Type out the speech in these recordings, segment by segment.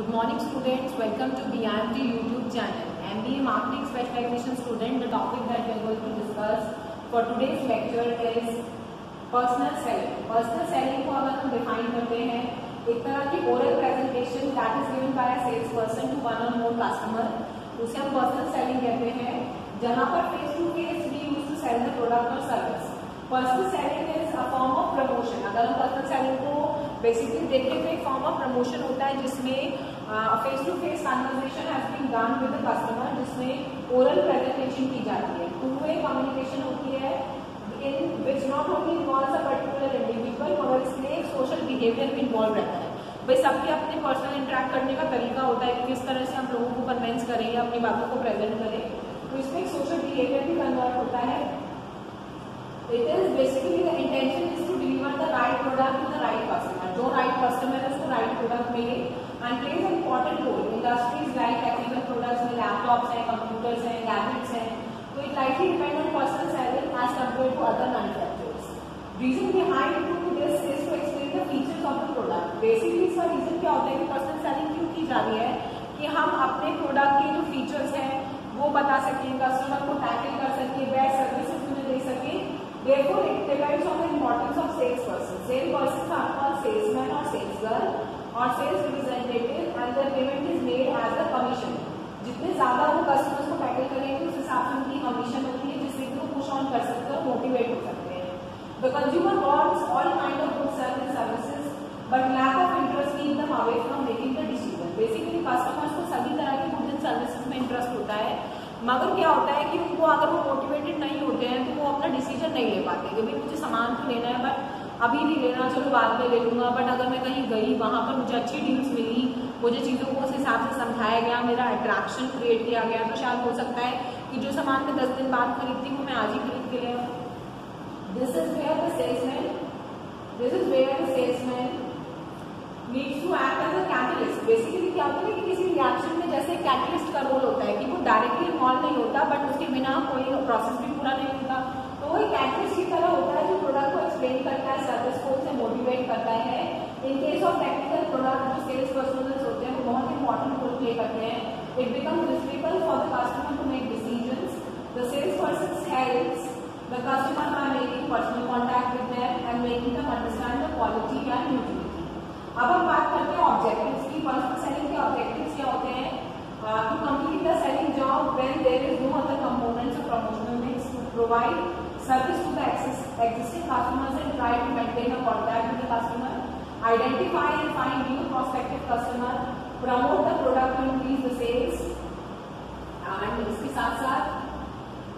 Good morning students welcome to B R T YouTube channel M B A marketing specialisation student the topic that we going to discuss for today's lecture is personal selling personal selling को अगर हम define करते हैं, एक तरह की oral presentation that is given by sales person to one on more customer उसे हम पर्सनल सेलिंग कहते हैं, जहाँ पर face to face we use to sell the product और service personal selling is a form of promotion अगर हम personal selling को बेसिकली देखें तो एक फॉर्म ऑफ़ प्रमोशन होता है, जिसमें face to face conversation has been done with the customer जिसमें ओरल प्रेजेंटेशन की जाती है। टू वे कम्युनिकेशन होती है। In which not only involve a particular individual मगर इसमें एक सोशल बिहेवियर भी इन्वॉल्व रहता है। भाई, सबके अपने पर्सनल इंटरेक्ट करने का तरीका होता है कि किस तरह से हम लोगों को कन्वेंस करें या अपनी बातों को प्रेजेंट करें। तो इसमें एक सोशल बिहेवियर भी कन्वर्ट होता है। It is basically the intention is to deliver the right product to the right customer. जो right customer है, उसको right product मिले। And plays an important role. Industries like technical products में laptops हैं, computers हैं, gadgets हैं, तो it likely depend on personal selling as compared to other manufacturers. Reason behind to this is to explain the features of the product. Basically इसका reason क्या होता है कि personal selling क्यों की जा रही है कि हम अपने प्रोडक्ट के जो फीचर्स हैं वो बता सकें कस्टमर को टैकल कर सकें बेस्ट सर्विसेज़ उन्हें दे सकें Therefore, it depends on the importance of salesperson. Salesperson are called salesman or salesgirl or sales representative and the payment is made as a commission. जितने ज़्यादा वो कस्टमर्स को टैकल करेंगे, उस हिसाब से उनकी कमीशन होती है, जिससे कि वो पुश ऑन कर सकते हैं मोटिवेट हो सकते हैं the consumer wants all kind of goods and services but lack of interest keep them away from making the decision basically customers को सभी तरह की गुड्स एंड सर्विसेज़ में इंटरेस्ट होता है, मगर क्या होता है कि उनको अगर वो मोटिवेटेड नहीं होते हैं तो वो अपना डिसीज़न नहीं ले पाते कि भाई मुझे सामान तो लेना है बट अभी नहीं लेना, चलो बाद में ले लूँगा बट अगर मैं कहीं गई, वहाँ पर मुझे अच्छी डील्स मिली, मुझे चीज़ों को उस हिसाब से समझाया गया, मेरा अट्रैक्शन क्रिएट किया गया तो शायद हो सकता है कि जो सामान मैं दस दिन बाद खरीदती हूँ, मैं आज ही खरीद के ले this is where the salesman this is where the salesman needs to act as a catalyst basically क्या होता है कि किसी रिएक्शन में जैसे कैटलिस्ट का रोल होता है कि वो डायरेक्टली इन्वॉल्व नहीं होता बट उसके बिना कोई प्रोसेस भी पूरा नहीं होता। तो वो एक कैटलिस्ट की तरह होता है जो प्रोडक्ट को एक्सप्लेन करता है सर्विस को उसे मोटिवेट करता है ऑफ़ टेक्निकल प्रोडक्ट जो सेल्स पर्सनल्स होते हैं, वो बहुत इंपॉर्टेंट रोल प्ले करते हैं। It become difficult for the customer to make decision the sales person helps the customer by making personal contact with them and making them understand the quality and utility. अब हम बात करते हैं objectives की। Personal selling के objectives क्या होते हैं? To complete the selling job when there is no other components of promotional mix to provide service to the existing customers and try to maintain a contact with the customer. Identify and find new prospective customer promote the product to increase the sales and इसके साथ साथ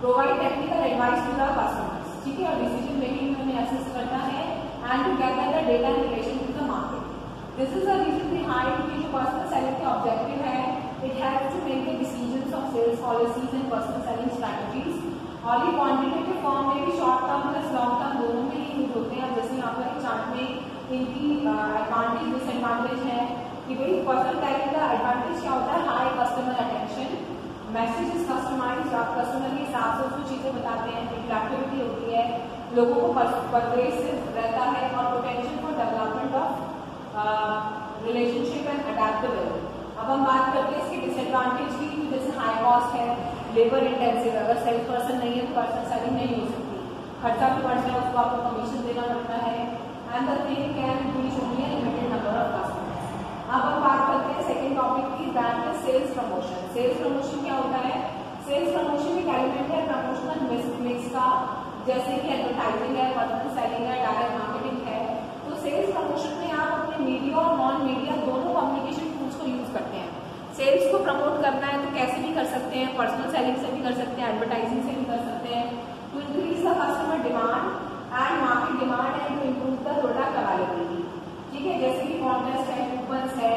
provide technical advice to the customers ठीक है और decision making में assist करता है and to gather the data in relation to the market This is the reason behind कि जो personal selling के objective है it helps to make the decisions of sales policies and personal selling strategies और ये quantitative form में भी short term plus long term दोनों में ही यूज़ होते हैं जैसे यहाँ पर चार्ट में इनकी एडवांटेज डिसएडवांटेज है कि भाई पर्सनल सेलिंग का एडवांटेज क्या होता है? High customer attention message is customize आप कस्टमर के हिसाब से उसको चीज़ें बताते हैं इंटरेक्टिविटी होती है, लोगों को परवेसिव रहता है और potential for development of relationship and adaptable अब हम बात करते हैं इसके डिसएडवांटेज की जैसे हाई कॉस्ट है लेबर इंटेंसिव अगर सेल्स पर्सन नहीं है तो पर्सन सेलिंग नहीं हो सकती। खर्चा भी बढ़ता है, उसको आपको कमीशन देना पड़ता है। And the thing can reach only limited number of customers अब हम बात करते हैं सेकेंड टॉपिक की that is sales promotion sales promotion क्या होता है? सेल्स प्रमोशन एक एलिमेंट है प्रमोशनल मिक्स का, जैसे कि एडवर्टाइजिंग है पर्सनल सेलिंग है डायरेक्ट मार्केटिंग है। तो सेल्स प्रमोशन में आप अपने मीडिया और नॉन मीडिया दोनों कम्युनिकेशन टूल्स को यूज़ करते हैं। सेल्स को प्रमोट करना है तो कैसे भी कर सकते हैं पर्सनल सेलिंग से भी कर सकते हैं एडवर्टाइजिंग से भी कर सकते हैं। To increase the customer demand and market demand and to improve the product availability ठीक है, जैसे कि कॉन्टेस्ट है कूपन्स है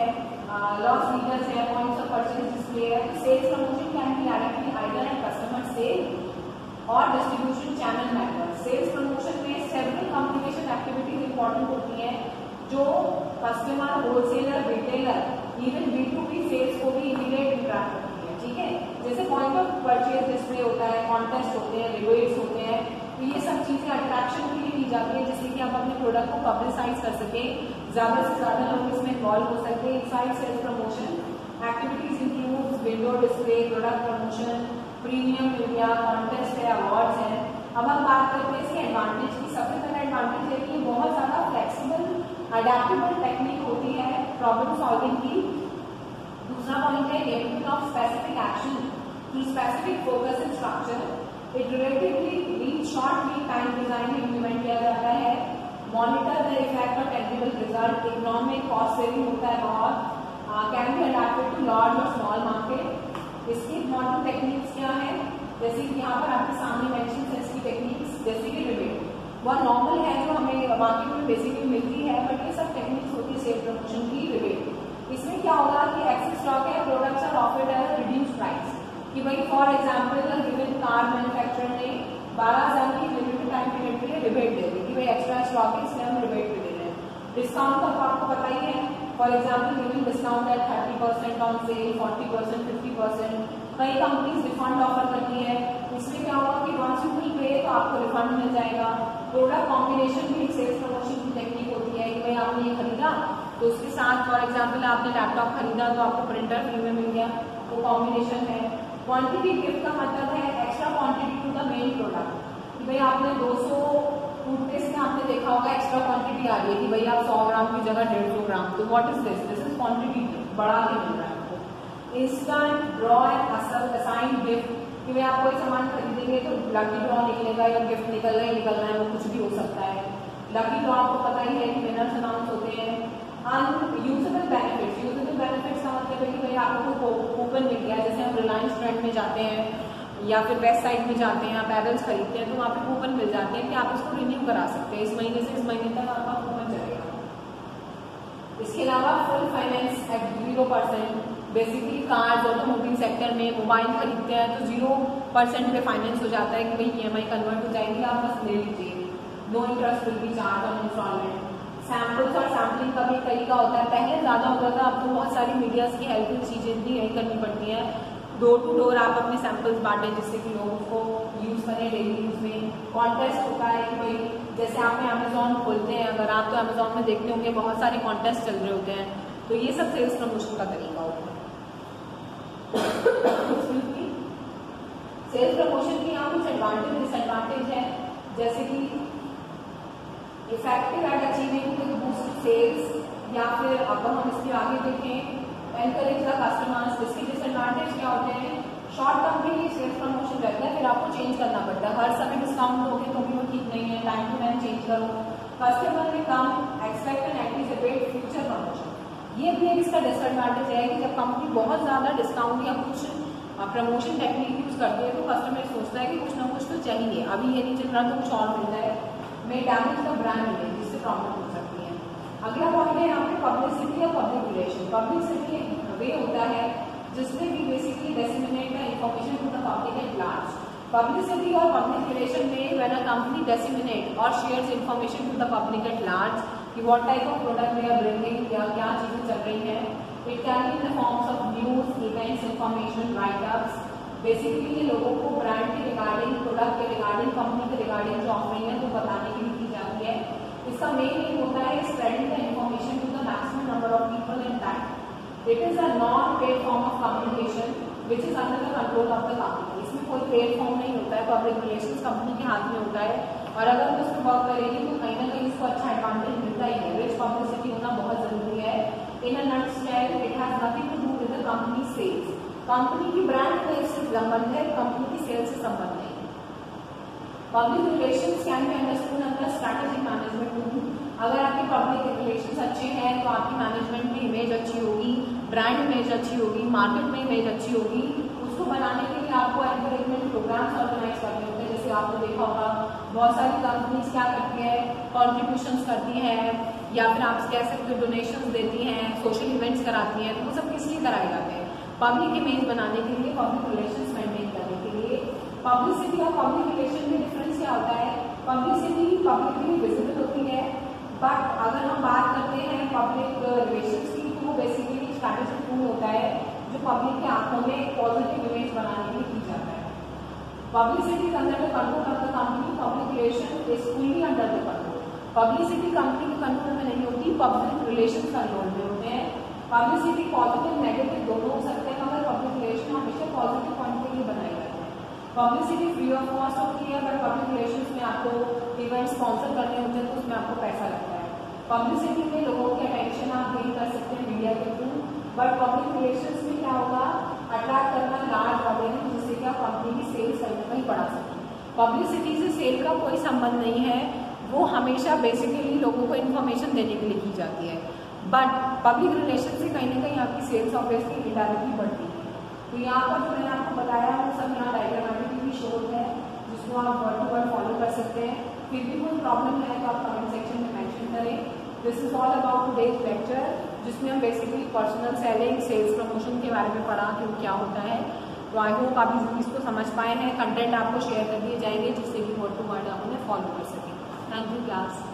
लॉस लीडर्स है पॉइंट्स ऑफ़ परचेज डिस्प्ले है। तो sales promotion can be directly aider end customer sale और distribution channel network sales promotion में सेवरल कम्युनिकेशन एक्टिविटीज़ इंपॉर्टेंट होती हैं, जो customer wholesaler retailer even B to B sales को भी इमीडिएट इंटरेक्ट करती है। ठीक है? जैसे पॉइंट ऑफ़ परचेज डिस्प्ले होता है कॉन्टेस्ट हैं होते हैं तो ये सब चीज़ें अट्रैक्शन के लिए की जाती है जिससे कि आप अपने प्रोडक्ट को पब्लिसाइज कर सके, ज़्यादा से ज़्यादा लोग इसमें इन्वॉल्व हो सके inside sales promotion video display product promotion premium मिल गया कॉन्टेस्ट है अवार्ड्स हैं। अब हम बात करते हैं इसके एडवांटेज की। सबसे पहला एडवांटेज है कि बहुत ज़्यादा फ्लेक्सिबल अडेप्टेबल टेक्निक होती है प्रॉब्लम सॉल्विंग की। दूसरा पॉइंट है of specific action specific focus and structure किया जाता है। और स्मॉल इसकी है नॉर्मल है? जो हमें मार्केट में बेसिकली मिलती है बट ये सब रिबेट इसमें क्या होगा कि stock products are offered at reduce price भाई for example given car manufacturer ने बारह हज़ार की लिमिटेड टाइम पीरियड के लिए रिबेट दे दी कि भाई एक्स्ट्रा स्टॉक है इसलिए हम रिबेट पे दे रहे हैं। डिस्काउंट तो आपको पता ही है। फॉर एग्ज़ाम्पल गिविंग डिस्काउंट है thirty percent on sale forty percent fifty percent कई कंपनीज़ रिफंड ऑफ़र करती है। इसमें क्या होगा कि वंस यू विल पे तो आपको रिफंड मिल जाएगा। प्रोडक्ट कॉम्बिनेशन भी एक सेल्स प्रमोशन की टेक्निक होती है कि भाई आपने ये खरीदा तो उसके साथ फॉर एग्ज़ाम्पल आपने लैपटॉप खरीदा तो आपको प्रिंटर फ्री में मिल गया। वो कॉम्बिनेशन है। क्वांटिटी गिफ्ट का मतलब है extra quantity to the main product भाई आपने 200 टूथपेस्ट में आपने देखा होगा एक्स्ट्रा क्वांटिटी आ रही है कि भाई आप 100 ग्राम की जगह डेढ़ सौ ग्राम तो what is this this is quantity बढ़ा के मिल रहा है आपको। इंस्टेंट ड्रॉ एंड असल असाइन गिफ्ट कि भाई आप कोई सामान खरीदेंगे तो लकी ड्रॉ निकलेगा, या गिफ्ट निकल रहा ही निकलना है, वो कुछ भी हो सकता है। लकी ड्रॉ आपको पता ही है कि विनर्स अनाउंस होते हैं। अनयूजेबल बेनिफिट्स यूजेबल बेनिफिट्स का मतलब है कि भाई आपको कूपन मिल गया, जैसे हम रिलायंस ट्रेंड में जाते हैं, या फिर वेस्ट साइड में जाते हैं, आप पैदल्स खरीदते हैं तो वहाँ पे कूपन मिल जाते हैं कि आप इसको रिन्यू करा सकते हैं। इस महीने से इस महीने तक आपका कूपन चलेगा। इसके अलावा full finance at zero percent basically cars automobile sector में मोबाइल खरीदते हैं तो ज़ीरो परसेंट पे फाइनेंस हो जाता है कि भाई ई e कन्वर्ट हो जाएगी, आप बस ले लीजिए। No interest will be charge on और का भी तरीका होता है। पहले ज़्यादा होता था, अब तो बहुत सारी मीडियाज की हेल्पफुल चीज़ें भी यही करनी पड़ती हैं। डोर टू डोर आप अपने सैंपल्स बांटें, जिससे कि लोगों को यूज़ करें डेली यूज़ में। कॉन्टेस्ट होता है कि भाई, जैसे आपने अमेजोन खोलते हैं, अगर आप तो अमेजोन में देखते होंगे, बहुत सारे कॉन्टेस्ट चल रहे होते हैं। तो ये सब सेल्स प्रमोशन का तरीका होता है। सेल्स प्रमोशन की यहाँ कुछ एडवांटेज डिसएडवांटेज है। जैसे कि effective at achieving with boost sales या फिर अब हम इसके आगे देखें एनकरेज द कस्टमर्स इसके डिसएडवांटेज क्या होते हैं? शॉर्ट टर्म के लिए सेल्स प्रमोशन रहता है, फिर आपको चेंज करना पड़ता है। हर समय डिस्काउंट दोगे तो भी वो ठीक नहीं है टाइम टू टाइम चेंज करो। कस्टमर में कम expect and anticipate future promotion ये भी एक इसका डिसएडवांटेज है कि जब कंपनी बहुत ज़्यादा डिस्काउंट या कुछ प्रमोशन टेक्निक यूज़ करते हैं तो कस्टमर सोचता है कि कुछ ना कुछ तो चाहिए। अभी ये नहीं चल रहा तो कुछ और मिल जाए मैं डैमेज का ब्रांड मिले जिससे प्रॉब्लम हो सकती है। अगला पॉइंट है यहाँ पे पब्लिसिटी या पब्लिक रिलेशन पब्लिसिटी एक वे होता है, जिसमें भी basically disseminate the information to the public at large publicity और पब्लिक रिलेशन में व्हेन अ कंपनी डेसिमिनेट और shares information to the public at large कि what type of product are bringing या क्या चीज़ें चल रही हैं it can be in the forms of news events information write ups basically ये लोगों को ब्रांड के रिगार्डिंग प्रोडक्ट के रिगार्डिंग कंपनी के रिगार्डिंग जो ऑफरिंग है, वो बताने के लिए की जाती है। इसका मेन एम होता है spreading the information to the maximum number of people in time it is a non paid form of communication which is under the control of the company इसमें कोई पेड फॉर्म नहीं होता है public relation company के हाथ में होता है। और अगर हम उसमें वर्क करेंगे तो कहीं ना कहीं इसको अच्छा एडवांटेज मिलता ही है। रिच पब्लिसिटी होना बहुत ज़रूरी है। In a nutshell it has nothing to do with company sales company की ब्रांड इमेज से संबंध है कंपनी की सेल्स से संबंध नहीं public relation can be understood under strategic management अगर आपके पब्लिक रिलेशन अच्छे हैं तो आपकी मैनेजमेंट में इमेज अच्छी होगी ब्रांड इमेज अच्छी होगी मार्केट में इमेज अच्छी होगी। उसको बनाने के लिए आपको एनकरेजमेंट प्रोग्राम्स ऑर्गेनाइज करने होते हैं। जैसे आपने देखा होगा, बहुत सारी कंपनीज़ क्या करती है कॉन्ट्रीब्यूशन करती हैं, या फिर आप कह सकते हो डोनेशन देती हैं सोशल इवेंट्स कराती हैं तो वो सब किस लिए कराए जाते हैं? पब्लिक इमेज बनाने के लिए पब्लिक रिलेशन मेंटेन करने के लिए पब्लिसिटी और पब्लिक रिलेशन में डिफरेंस क्या होता है पब्लिसिटी पब्लिकली विजिबल होती है बट अगर हम बात करते हैं पब्लिक रिलेशन की तो बेसिकली स्ट्रैटेजिक टूल होता है, जो पब्लिक के आँखों में पॉजिटिव इमेज बनाने के लिए की जाता है publicity the control of the company. Public relation is fully under the control. Publicity company के कंट्रोल में नहीं होती पब्लिक रिलेशन कंट्रोल में होते हैं पब्लिसिटी पॉजिटिव नेगेटिव दोनों हो सकते हैं, मगर पब्लिक रिलेशन और पब्लिसिटी फ्री ऑफ़ कॉस्ट होती है बट पब्लिक रिलेशन में आपको इवेंट स्पॉन्सर करने होते हैं तो उसमें आपको पैसा लगता है। पब्लिसिटी में लोगों की अटेंशन आप गेन कर सकते हैं मीडिया के थ्रू बट पब्लिक रिलेशन में क्या होगा? अट्रैक्ट करना लार्ज ऑडियंस जिससे कि आप कंपनी की सेल्स कहीं ना कहीं बढ़ा सकते हैं पब्लिसिटी से सेल का कोई संबंध नहीं है, वो हमेशा बेसिकली लोगों को इन्फॉर्मेशन देने के लिए की जाती है। बट पब्लिक रिलेशन से कहीं ना कहीं आपकी सेल्स ऑब्वियसली इंडायरेक्टली बढ़ती है। तो यहाँ पर जो मैंने आपको बताया वो सब यहाँ डायग्रामेटिक भी शोर है, जिसको आप वर्ड टू वर्ड फॉलो कर सकते हैं। फिर भी कोई प्रॉब्लम है तो आप कमेंट सेक्शन में मैंशन करें। This is all about today's lecture जिसमें हम basically personal selling sales promotion के बारे में पढ़ा कि वो क्या होता है। तो आई होप आप इसको समझ पाए हैं। कंटेंट आपको शेयर कर दिए जाएँगे, जिससे कि वर्ड टू वर्ड आप उन्हें फॉलो कर सकें। Thank you class